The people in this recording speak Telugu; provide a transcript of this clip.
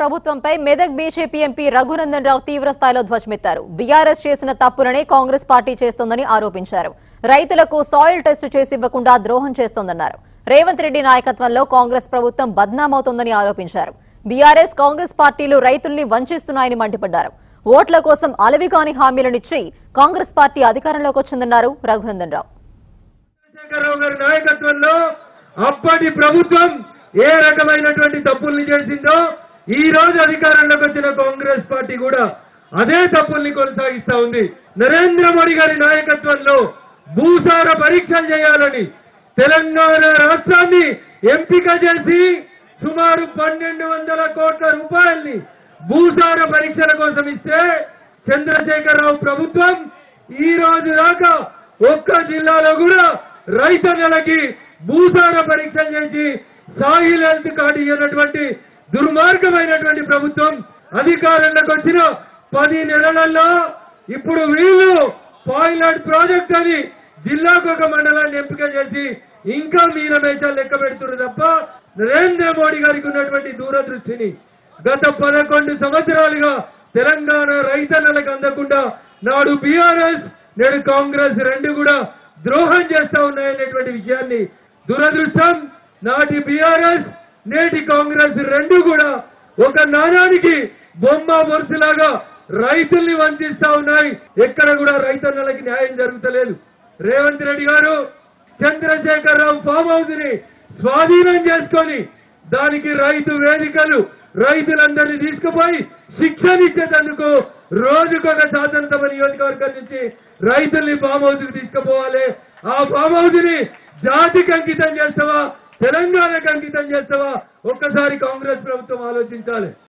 ప్రభుత్వంపై మెదక్ బీజేపీ ఎంపీ రఘునందన్ రావు తీవ్ర స్థాయిలో ధ్వజమెత్తారు. బీఆర్ఎస్ చేసిన తప్పులనే కాంగ్రెస్ పార్టీ చేస్తోందని ఆరోపించారు. రైతులకు సాయిల్ టెస్ట్ చేసి ఇవ్వకుండా ద్రోహం చేస్తోందన్నారు. రేవంత్ రెడ్డి నాయకత్వంలో కాంగ్రెస్ ప్రభుత్వం బద్నామవుతోందని ఆరోపించారు. బీఆర్ఎస్ కాంగ్రెస్ పార్టీలు రైతుల్ని వంచిస్తున్నాయని మండిపడ్డారు. ఓట్ల కోసం అలవికాని హామీలనిచ్చి కాంగ్రెస్ పార్టీ అధికారంలోకి వచ్చిందన్నారు రఘునందన్ రావు. నాయకత్వంలో అప్పటి ప్రభుత్వం ఏ రకమైనటువంటి తప్పుల్ని చేసిందో ఈ రోజు అధికారంలోకి వచ్చిన కాంగ్రెస్ పార్టీ కూడా అదే తప్పుల్ని కొనసాగిస్తా ఉంది. నరేంద్ర మోడీ గారి నాయకత్వంలో భూసార పరీక్షలు చేయాలని తెలంగాణ రాష్ట్రాన్ని ఎంపిక చేసి సుమారు పన్నెండు వందల కోట్ల రూపాయల్ని భూసార పరీక్షల కోసం ఇస్తే చంద్రశేఖరరావు ప్రభుత్వం ఈ రోజు దాకా ఒక్క జిల్లాలో కూడా రైతన్నలకి భూసార పరీక్షలు చేసి సాయిల్ హెల్త్ కార్డు ఇవ్వనటువంటి దుర్మార్గమైనటువంటి ప్రభుత్వం అధికారంలోకి వచ్చిన పది నెలలలో ఇప్పుడు వీళ్ళు పాయిలట్ ప్రాజెక్ట్ అని జిల్లాకు ఒక మండలాన్ని ఎంపిక చేసి ఇంకా మీన మేషాలు లెక్క పెడుతున్నారు తప్ప నరేంద్ర మోడీ గారికి ఉన్నటువంటి దూరదృష్టిని గత పదకొండు సంవత్సరాలుగా తెలంగాణ రైతన్నలకు అందకుండా నాడు బీఆర్ఎస్ నేడు కాంగ్రెస్ రెండు కూడా ద్రోహం చేస్తా ఉన్నాయనేటువంటి విషయాన్ని దురదృష్టం. నాటి బీఆర్ఎస్ నేటి కాంగ్రెస్ రెండు కూడా ఒక నాణానికి బొమ్మ వరుసలాగా రైతుల్ని వంచిస్తా ఉన్నాయి. ఎక్కడ కూడా రైతన్నలకి న్యాయం జరుగుతలేదు. రేవంత్ రెడ్డి గారు చంద్రశేఖరరావు ఫామ్ హౌస్ని స్వాధీనం చేసుకొని దానికి రైతు వేదికలు రైతులందరినీ తీసుకుపోయి శిక్షణ ఇచ్చేటందుకు రోజుకొక శాసనసభ నియోజకవర్గం నుంచి రైతుల్ని ఫామ్ హౌస్కి తీసుకుపోవాలి. ఆ ఫామ్ హౌస్ని జాతికి అంకితం చేస్తావా? తెలంగాణకు అంకితం చేస్తావా? ఒక్కసారి కాంగ్రెస్ ప్రభుత్వం ఆలోచించాలి.